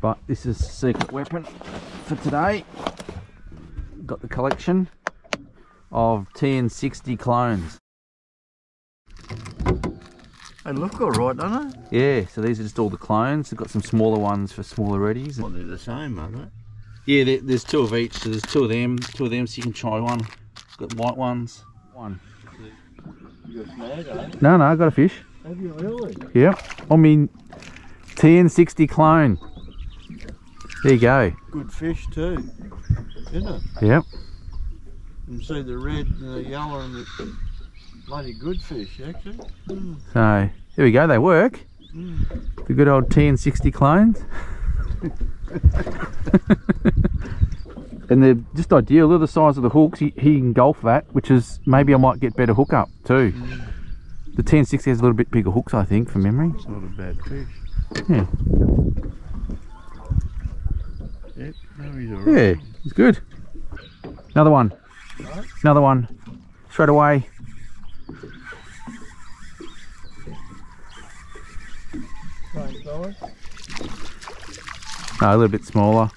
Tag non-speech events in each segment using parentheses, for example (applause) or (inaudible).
But this is secret weapon for today. Got the collection of TN60 clones. They look all right, don't they? Yeah, so these are just all the clones. They've got some smaller ones for smaller reddies. Well, they're the same, aren't they? Yeah, there, there's two of each. So there's two of them, two of them, so you can try one. Got white ones. One. You got snagged, eh? No, no, I got a fish. Have you really? Yep. I mean, TN60 clone. There you go. Good fish too, isn't it? Yep. You can see the red and the yellow and the bloody good fish, actually. Mm. So there we go. They work. Mm. The good old TN60 clones. and they're just ideal. They're the size of the hooks. He, he can golf that, which is maybe I might get better hook up too. Mm. The TN60 has a little bit bigger hooks, I think, from memory. It's not a bad fish. Yeah. Yep, no, he's. Yeah, it's good. Another one. Right. Another one. Straight away. No, a little bit smaller.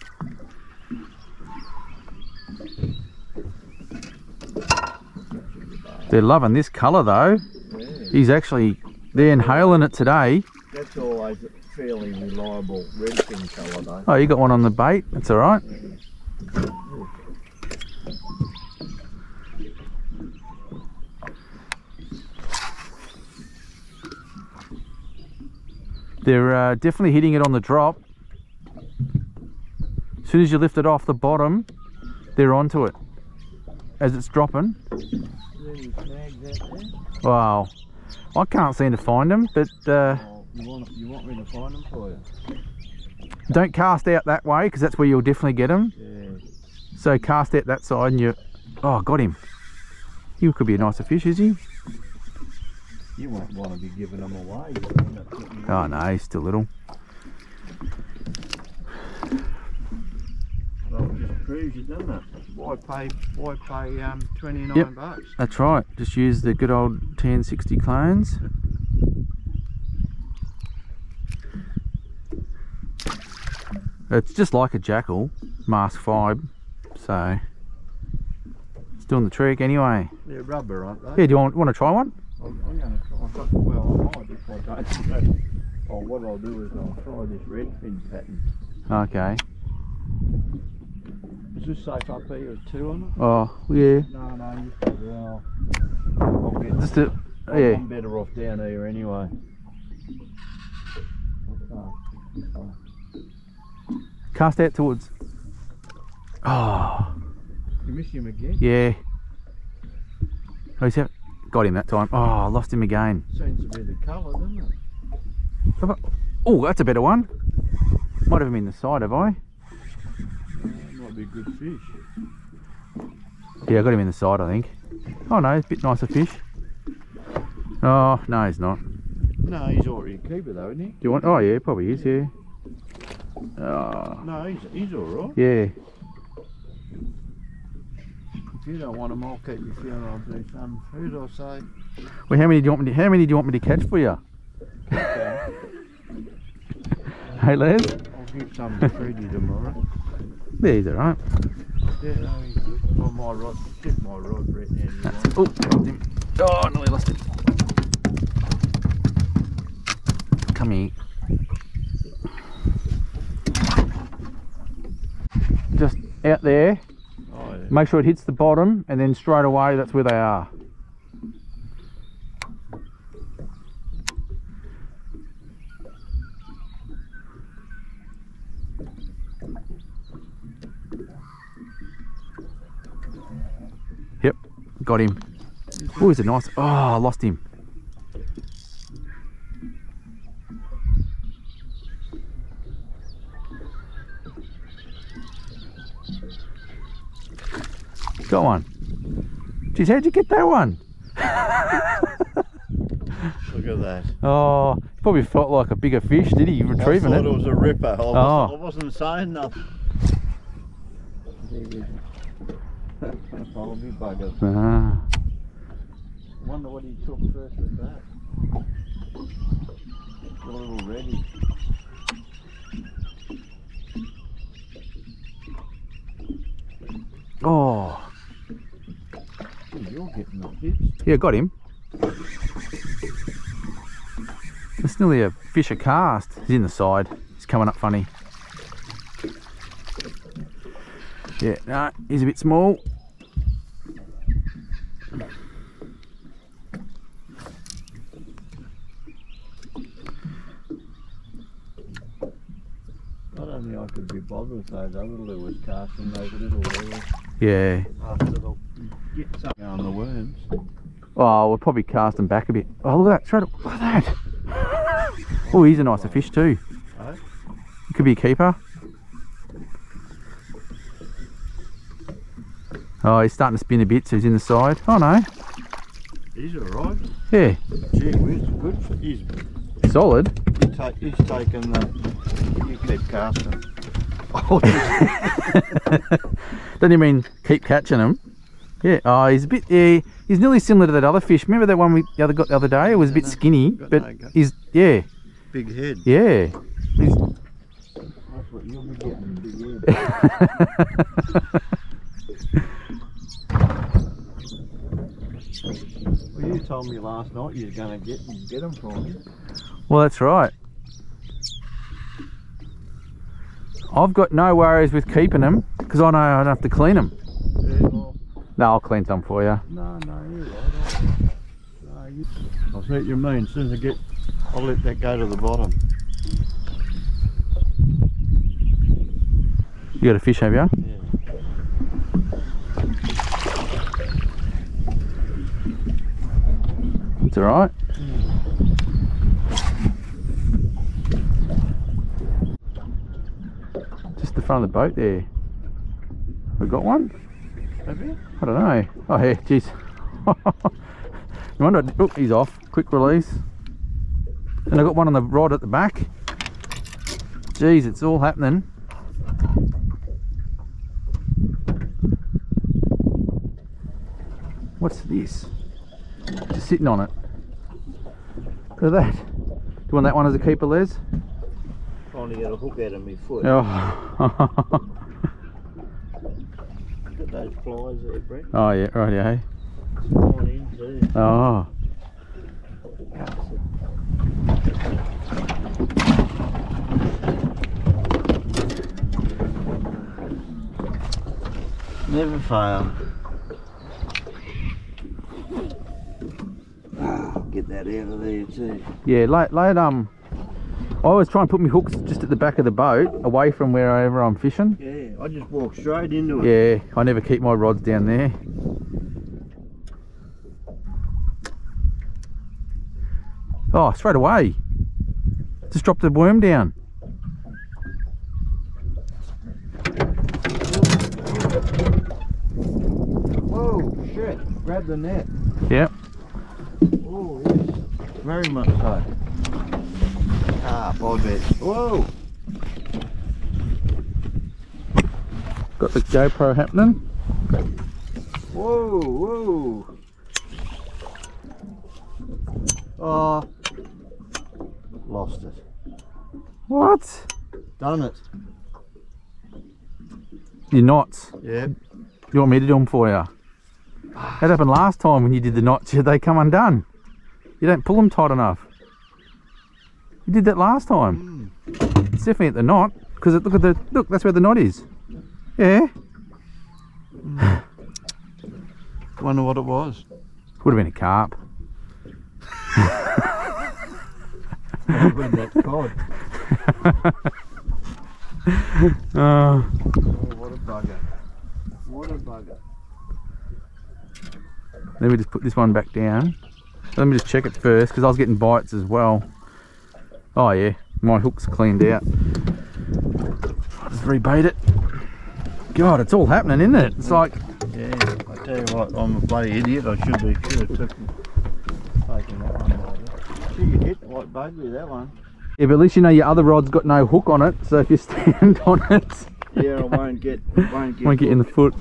They're loving this colour though. Yeah. He's actually, they're inhaling it today. That's fairly reliable red fin colour though. Oh, you got one on the bait. That's all right. They're uh, definitely hitting it on the drop. As soon as you lift it off the bottom, they're onto it. As it's dropping. Any snags out there? Wow. I can't seem to find them, but uh, you want you want me to find them for you? don't cast out that way because that's where you'll definitely get them. Yeah. So cast out that side and you... Oh, got him. He could be a nicer fish, is he? You won't want to be giving them away. You end up getting Oh no, he's still little. Well, just proves you done it. Why pay? Why pay um twenty nine Yep. bucks? That's right. Just use the good old TN60 clones. It's just like a Jackall, Mask Vibe. So it's doing the trick anyway. They're rubber, aren't they? Yeah, do you want, want to try one? I'm, I'm going to try. Got, well, I might if I don't. Oh, what I'll do is I'll try this red fin pattern. Okay. Is this safe up here with two on it? Oh, yeah. No, no, you said well. I'll get. Just a, I'm- yeah. I'm better off down here anyway. Okay. Cast out towards. Oh, You miss him again? yeah. Oh, he's have- got him that time. Oh, I lost him again. Seems to be the colour, doesn't it? Oh, that's a better one. Might have been the side, have I? Yeah, might be a good fish. Yeah, I got him in the side, I think. Oh no, it's a bit nicer fish. Oh, no, he's not. No, he's already a keeper though, isn't he? Do you want? Oh, yeah, probably is, yeah. Oh, No, he's, he's alright. yeah. If you don't want him, I'll keep I'll do some food, I'll say. Well, how many do you want me to? How many do you want me to catch for you? Okay. Hey, Les. I'll give some to Freddie tomorrow. Yeah, he's all right. Yeah, no, he's good. Well, my rod, just my rod right now. you That's, want. oh, dropped him. Oh, nearly lost it. Come here. Just out there. Oh, yeah. Make sure it hits the bottom, and then straight away, that's where they are. Yep, got him. Oh, he's a nice. Oh, I lost him. Go on. Geez, how'd you get that one? Look at that. Oh, he probably felt like a bigger fish, did he? Retrieving it. I thought it, it was a ripper. I wasn't, oh. I wasn't saying nothing. I'll be buggered. Ah. Wonder what he took first with that. Got a little ready. Oh. You're getting the hits. yeah, got him. It's nearly a fisher cast. He's in the side. He's coming up funny. Yeah, no, he's a bit small. I don't think I could be bothered with those other lures casting those little lures Yeah. Get something on the worms. Oh, we'll probably cast them back a bit. Oh, look at that. Straight up. Look at that. (laughs) Oh, he's a nicer fish too. Oh? He could be a keeper. Oh, he's starting to spin a bit, so he's in the side. Oh no. He's alright. Yeah, Gee whiz, good he's, solid. he ta- he's taken the you keep casting. Oh (laughs) Don't you mean keep catching him? Yeah. Oh, he's a bit. Yeah, he's nearly similar to that other fish. Remember that one we the other got the other day? It was a bit skinny, got but no he's yeah, big head. yeah. He's, That's what you'll be getting, big head. Well you told me last night you were gonna get get them from me. well, that's right. I've got no worries with keeping them because I know I don't have to clean them. Yeah, well, No, I'll clean some for you. no, no, you're right. No, you... I see what you mean. As soon as I get, I'll let that go to the bottom. You got a fish, have you? Yeah. It's all right. Hmm. Just the front of the boat there. We got one? I don't know. Oh, yeah, jeez. (laughs) you wonder, oh, he's off. Quick release. And I got one on the rod at the back. Jeez, it's all happening. What's this? Just sitting on it. Look at that. Do you want that one as a keeper, Les? Trying to get a hook out of my foot. Oh, (laughs) those flies there, Brett. oh yeah, right, yeah. Flying. Oh, Never fail. Get that out of there too. yeah. Late, late. Um, I always try and put my hooks just at the back of the boat, away from wherever I'm fishing. Yeah, I just walk straight into it. Yeah, I never keep my rods down there. Oh, straight away. Just drop the worm down. Whoa, shit. Grab the net. Yep. Oh, yes. Very much so. Ah, boy bet. Whoa. Got the GoPro happening. Whoa, whoa. Oh. Lost it. What? Done it. Your knots. Yep. You want me to do them for you? That happened last time when you did the knots. (laughs) They come undone. You don't pull them tight enough. You did that last time. Hmm. It's definitely at the knot because look at the look. That's where the knot is. Yeah. (sighs) Wonder what it was. Would have been a carp. When that cod. Uh, Oh, what a bugger. What a bugger. let me just put this one back down. Let me just check it first because I was getting bites as well. Oh yeah, my hook's cleaned out. I'll just rebait it. God, it's all happening, isn't it? It's like Yeah, I tell you what, I'm a bloody idiot. I should be should have took, taken that one. over. Gee, you hit like bugly that one. Yeah, but at least you know your other rod's got no hook on it, so if you stand (laughs) on it, Yeah, I won't get, won't get. won't get in the foot.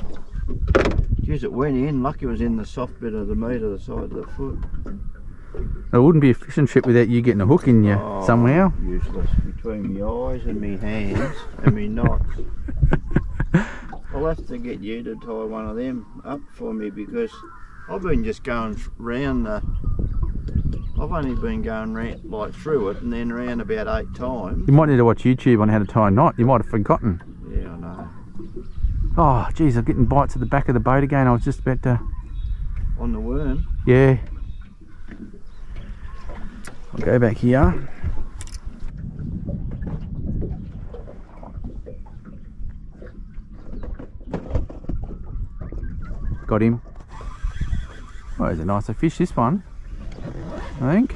Jeez, it went in. Lucky it was in the soft bit of the meat of the side of the foot. It wouldn't be a fishing trip without you getting a hook in you Oh, somehow. Useless between my eyes and my hands and my knots. (laughs) I'll have to get you to tie one of them up for me because I've been just going round the. I've only been going round, like through it and then round about eight times. You might need to watch YouTube on how to tie a knot. You might have forgotten. Yeah, I know. Oh, geez, I'm getting bites at the back of the boat again. I was just about to. On the worm. Yeah. I'll go back here. Got him. Oh, he's a nicer fish, this one. I think.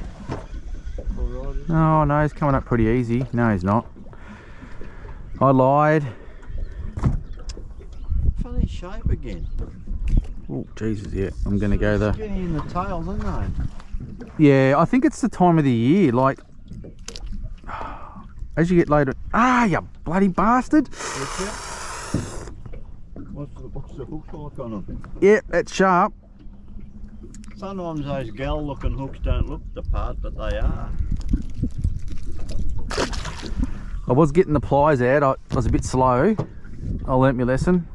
Oh, no, he's coming up pretty easy. No, he's not. I lied. Funny shape again. Oh, Jesus, yeah. I'm going to go there. Skinny in the tails, aren't they? Yeah, I think it's the time of the year. Like, (sighs) as you get later. Ah, you bloody bastard! What's the, hook like on them? Yep, it's sharp. Sometimes those gal looking hooks don't look the part, but they are. I was getting the pliers out. I was a bit slow. I learnt my lesson.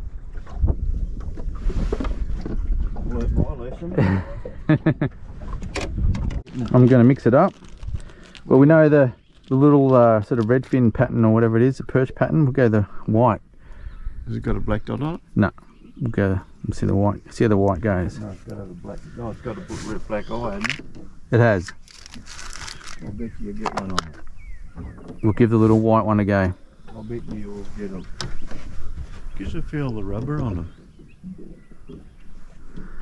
Learnt my lesson. (laughs) I'm going to mix it up. Well, we know the the little uh, sort of redfin pattern or whatever it is, the perch pattern. We'll go the white. Has it got a black dot on it? No. We'll go. See the white. See how the white goes. No, it's got a black. No, it's got a red black eye, hasn't it? It has. I bet you get one on it. We'll give the little white one a go. I bet you will get them. Gives a feel of the rubber on them.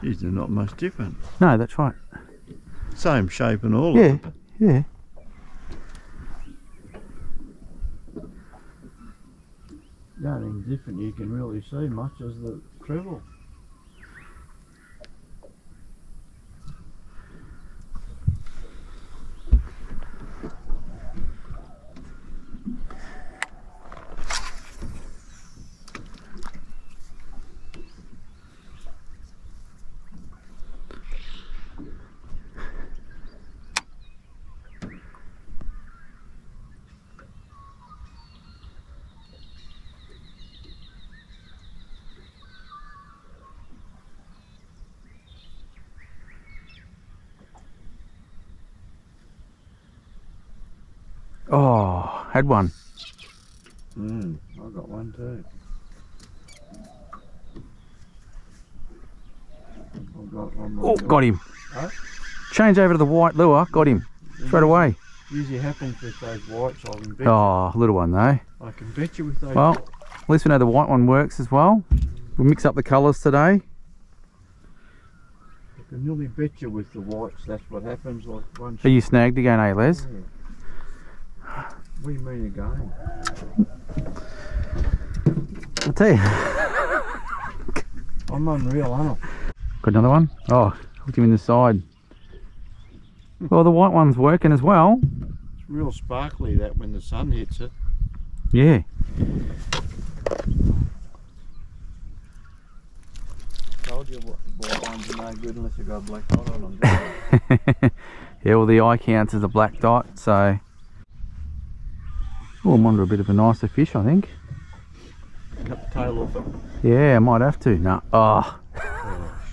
Geez, they're not much different. No, that's right. Same shape and all Yeah. of it. Yeah. Thing different you can really see much as the treble. Oh, had one. Mm, I got one too. Got one Oh, got him. Huh? Change over to the white lure. Got him straight away. Usually happens with those whites. I can bet. Oh, little one though. I can bet you with those. Well, at least we know the white one works as well. We'll mix up the colours today. I can nearly bet you with the whites. That's what happens. Like. Are you snagged again, eh, Les? Yeah. What do you mean again? I'll tell you. I'm unreal, aren't I? Got another one? Oh, hooked him in the side. Well, the white one's working as well. It's real sparkly that when the sun hits it. Yeah. Told you white ones are no good unless you got a black dot on them. (laughs) yeah, well, the eye counts as a black dot, so. Oh, I'm onto a bit of a nicer fish, I think. Cut the tail off it. Yeah, I might have to. No. Ah.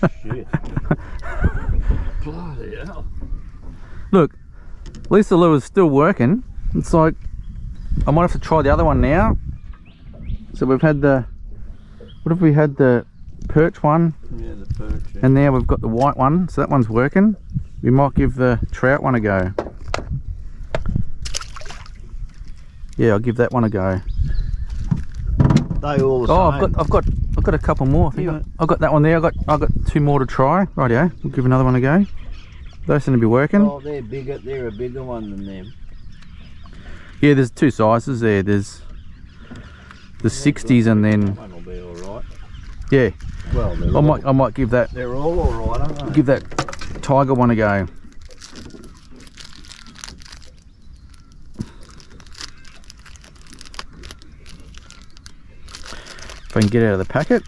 Oh, Shit. (laughs) Bloody hell. look. At least the lure's still working. It's like I might have to try the other one now. So we've had the. What have we had? The perch one, Yeah, the perch. Yeah. and now we've got the white one. So that one's working. We might give the trout one a go. Yeah, I'll give that one a go. They all the Oh, same. I've got, I've got, I've got a couple more. I think Yeah. I- I've got that one there. I've got, I've got two more to try. Rightio, we'll give another one a go. Those seem to be working. Oh, they're bigger. They're a bigger one than them. Yeah, there's two sizes there. There's the 60s and then One will be all right. yeah. Well, I all, might, I might give that, they're all all right, aren't they? give that tiger one a go. I can get out of the packet.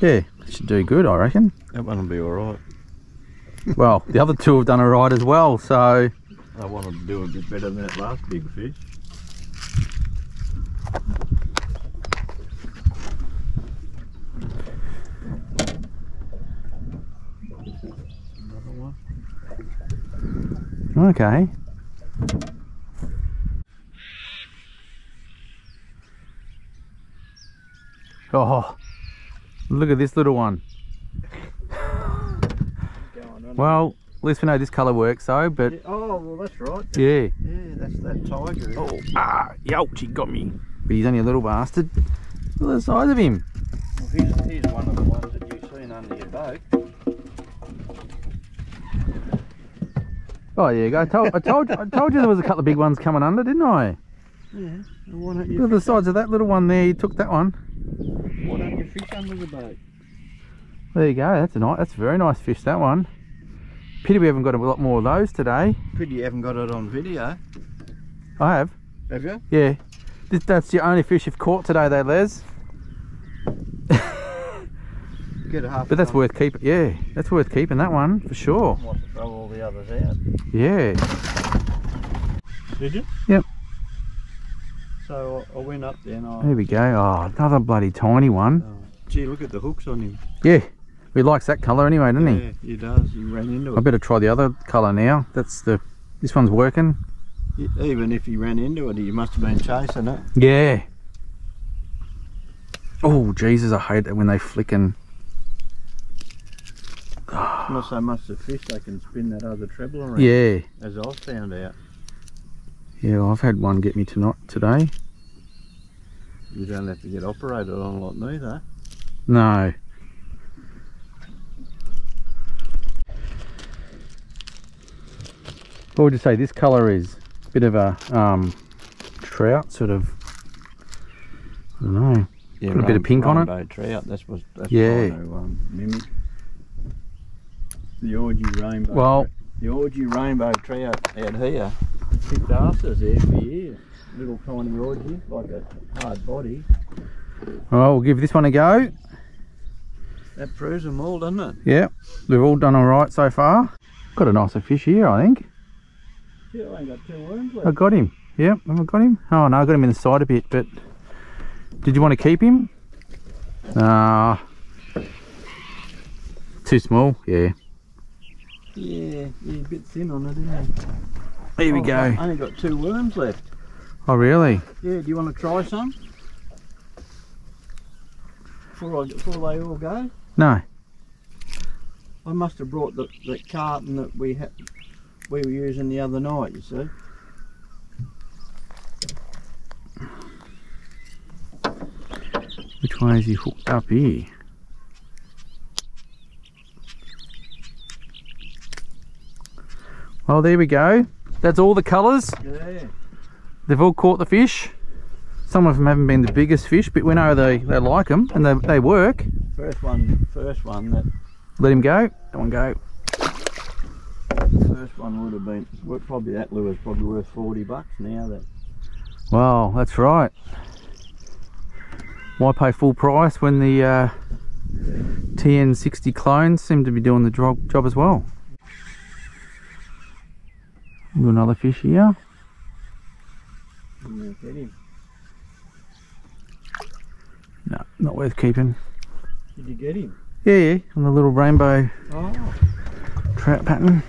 Yeah, should do good, I reckon. That one will be alright. well, the other two have done alright as well, so... I want to do a bit better than that last big fish. Okay. Oh, look at this little one. On. Well, at least we know this colour works though, but Yeah, oh, well, that's right. yeah. Yeah, that's that tiger. Oh, ah, youch, he got me. But he's only a little bastard. Look at the size of him. Well, here's, here's one of the ones that you've seen under your boat. Oh, yeah, I told, I told, I told you there was a couple of big ones coming under, didn't I? Yeah. Look at the size of that little one there. You took that one. Why don't you fish under the boat? There you go. That's a nice. That's a very nice fish. That one. Pity we haven't got a lot more of those today. Pity you haven't got it on video. I have. Have you? Yeah. This, that's your only fish you've caught today, though, Les. (laughs) Get a half. But that's worth keeping. Yeah, that's worth keeping. That one for sure. Want to throw all the others out. Yeah. Did you? Yep. So I I went up there and I. There we go. Oh, another bloody tiny one. Oh, gee, look at the hooks on him. Yeah. He likes that colour anyway, doesn't he? Yeah, he does. He ran into it. I better try the other colour now. That's the. This one's working. Even if he ran into it, he must have been chasing it. Yeah. Oh Jesus, I hate it when they flicking. Not so much the fish, they can spin that other treble around. Yeah. As I've found out. Yeah, I've had one get me tonight today. You don't have to get operated on a lot neither. No. What would you say this colour is? A bit of a um, trout, sort of. I don't know. Yeah, Put a bit of pink on it. Rainbow trout. That's what. That's Yeah. um, mimic. The orgy rainbow. Well- trout. the orgy rainbow trout out here picked asses there for years. Little tiny orgy, like a hard body. Well, we'll give this one a go. That proves them all, doesn't it? Yeah, we've all done all right so far. Got a nicer fish here, I think. Yeah, I ain't got two worms left. I got him. Yep, have I got him? Oh no, I got him in the side a bit, but did you want to keep him? Ah, too small. Yeah. Yeah, he's a bit thin on it, isn't he? Here we Oh, go. I only got two worms left. Oh really? Yeah, do you want to try some? Before, I, before they all go? No. I must have brought the, the carton that we had we were using the other night, you see. Which way is he hooked up here? Well, there we go. That's all the colours. Yeah. They've all caught the fish. Some of them haven't been the biggest fish, but we know they, they like them and they, they work. First one, first one, that Let him go. That one go. first one would have been probably that lure is probably worth forty bucks now. That Wow, that's right. Why pay full price when the uh, TN60 clones seem to be doing the job, job as well? Do another fish here. him. No, not worth keeping. Did you get him? Yeah, yeah, on the little rainbow Oh. trout pattern.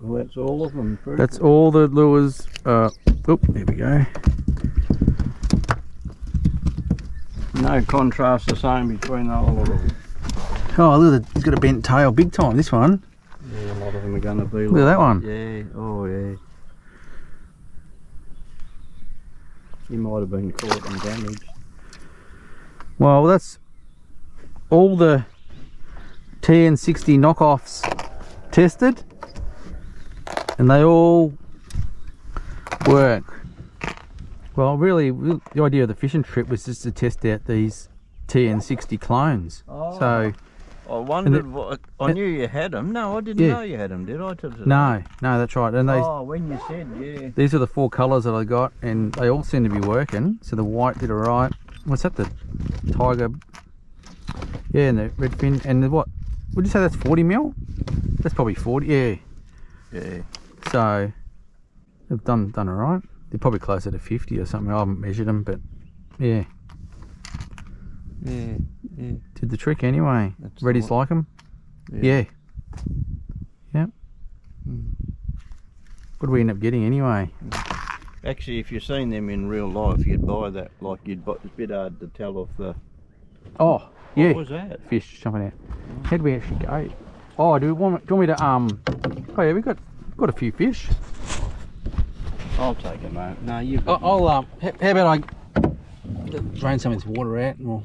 Well, that's all of them. That's all the lures. Uh, oh, there we go. No contrast the same between the whole of them. Oh, look at that. He's got a bent tail, big time. This one. Yeah, a lot of them are going to be. Look at that one. Yeah. Oh yeah. He might have been caught and damaged. Well, that's all the TN60 knockoffs tested, and they all work. Well, really, the idea of the fishing trip was just to test out these TN60 clones. Oh. So, I wondered it- what. I it- knew you had them. No, I didn't Yeah. know you had them, did I? no, no, that's right. And they, Oh, when you said yeah. these are the four colours that I got, and they all seem to be working. So the white did alright. What's that? The tiger. Yeah, and the red fin. And the what? Would you say that's 40 mil? That's probably 40. Yeah. Yeah. So they've done done alright. They're probably closer to 50 or something. I haven't measured them, but yeah, Yeah. Yeah. did the trick anyway. That's Reddies like them. Yeah. Yeah. What did we end up getting anyway? Actually, if you've seen them in real life, you'd buy that. Like you'd buy, it's a bit hard to tell off the. Oh, yeah. What was that? Fish jumping out. How'd we actually go? Oh, do we want, do you want me to, um, oh yeah, we got, got a few fish. I'll take a mate. No, you. I'll, I'll um, h- how about I drain some of this water out and we'll,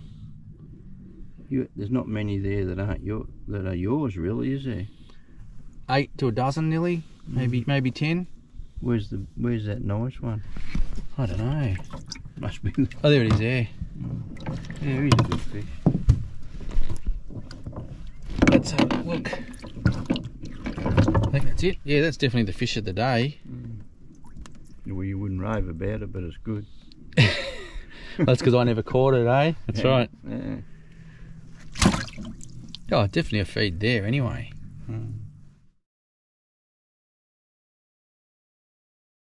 You, there's not many there that aren't your that are yours, really, is there? eight to a dozen nearly, maybe, mm. maybe ten. Where's the Where's that nice one? I don't know. Must be. Oh, there it is there. Mm. Yeah, he's a good fish. Let's have a look. I think that's it. Yeah, that's definitely the fish of the day. Mm. Well, you wouldn't rave about it, but it's good. (laughs) That's because I never caught it, eh? That's Yeah. right. Yeah. Oh, definitely a feed there anyway. Hmm.